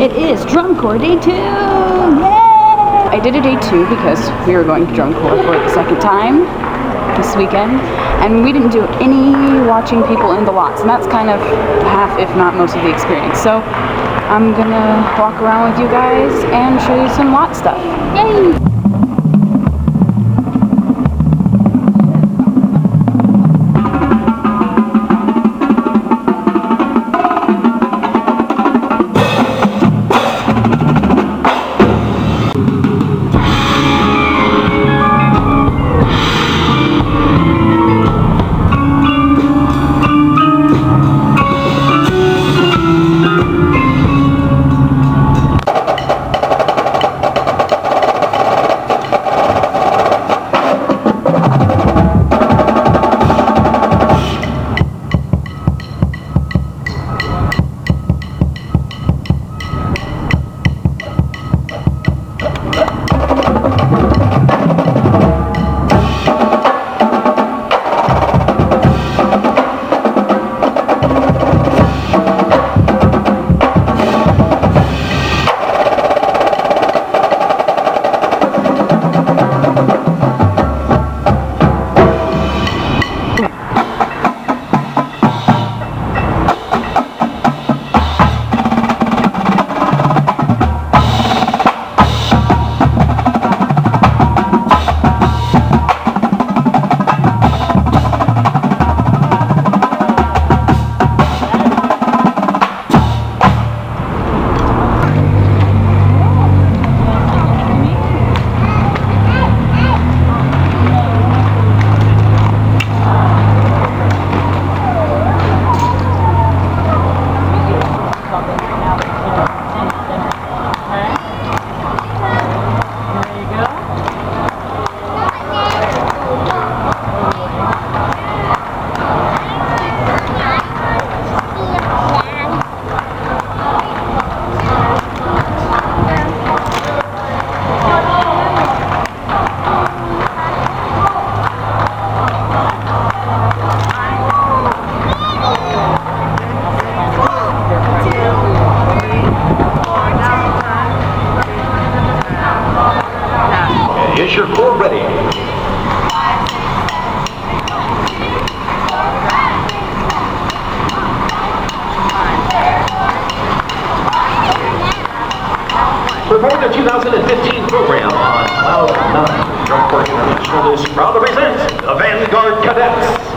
It is drum corps day two. Yay! I did a day two because we were going to drum corps for the second time this weekend, and we didn't do any watching people in the lots, and that's kind of half, if not most, of the experience. So I'm gonna walk around with you guys and show you some lot stuff. Yay! Report the 2015 program on Cloud 9. Drum Corps International is proud to present the Vanguard Cadets.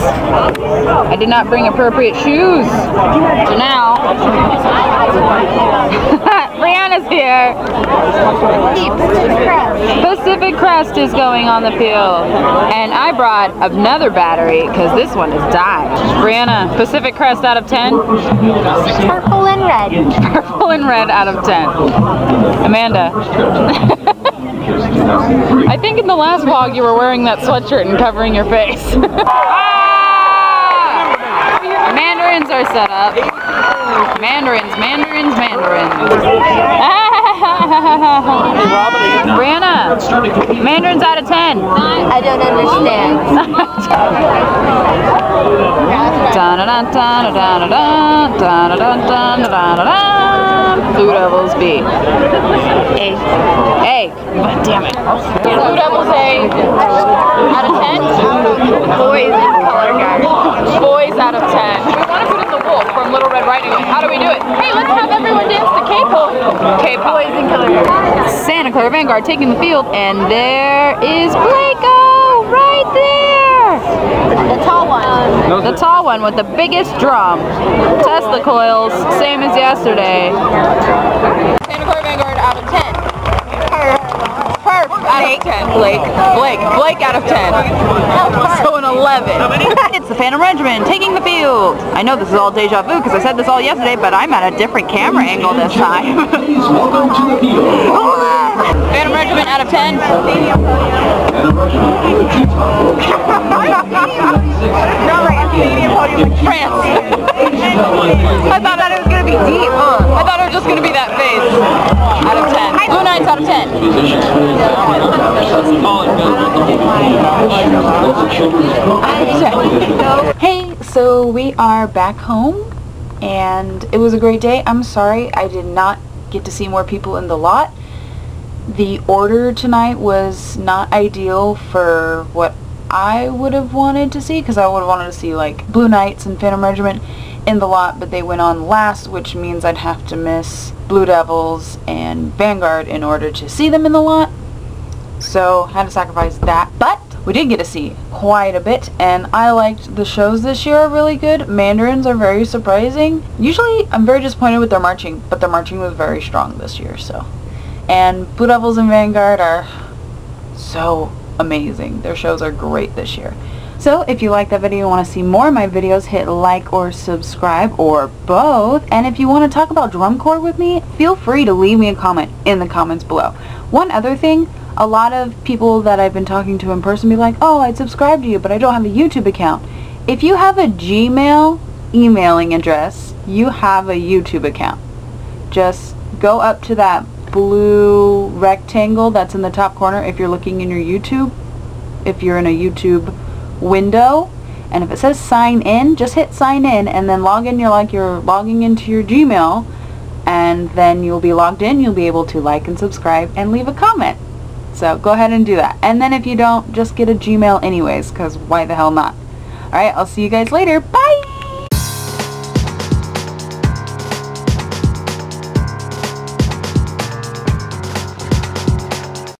Lots I did not bring appropriate shoes. So now, Brianna's here. Pacific Crest is going on the field. And I brought another battery because this one is dying. Brianna, Pacific Crest out of 10? Purple and red. Purple and red out of 10. Amanda. I think in the last vlog you were wearing that sweatshirt and covering your face. Mandarins are set up. Mandarins, mandarins, mandarins. Brianna, mandarins out of 10. I don't understand. Blue Devils B. A. A. God damn it. Blue Devils A. Out of 10? Boys in color guard. Boys out of 10. Wolf from Little Red Riding Hood. How do we do it? Hey, let's have everyone dance the K-pop. K-pop. Boys in color. Santa Clara Vanguard taking the field, and there is Blanco right there. The tall one. The tall one with the biggest drum. Tesla coils, same as yesterday. Santa Clara Vanguard out of 10. Perf out of 10, Blake. Blake, Blake out of 10. So an 11. it's the Phantom Regiment taking the field. I know this is all deja vu because I said this all yesterday, but I'm at a different camera angle this time. Please welcome to the field. Phantom Regiment out of 10. France. I thought that it was going to be deep. I thought it was just going to be that face. Out of 10. Blue Knights out of 10. Hey, so we are back home and it was a great day. I'm sorry I did not get to see more people in the lot. The order tonight was not ideal for what I would have wanted to see because I would have wanted to see like Blue Knights and Phantom Regiment in the lot but they went on last which means I'd have to miss Blue Devils and Vanguard in order to see them in the lot. So had to sacrifice that. But we did get to see quite a bit and I liked the shows this year are really good. Mandarins are very surprising. Usually I'm very disappointed with their marching, but their marching was very strong this year, so. And Blue Devils and Vanguard are so amazing. Their shows are great this year. So if you like that video and want to see more of my videos, hit like or subscribe or both. And if you want to talk about drum corps with me, feel free to leave me a comment in the comments below. One other thing, a lot of people that I've been talking to in person be like, oh, I'd subscribe to you, but I don't have a YouTube account. If you have a Gmail emailing address, you have a YouTube account. Just go up to that blue rectangle that's in the top corner if you're looking in your YouTube, if you're in a YouTube window, and if it says sign in, just hit sign in and then log in you're like you're logging into your Gmail and then you'll be logged in, you'll be able to like and subscribe and leave a comment. So go ahead and do that. And then if you don't, just get a Gmail anyways, because why the hell not? Alright, I'll see you guys later. Bye!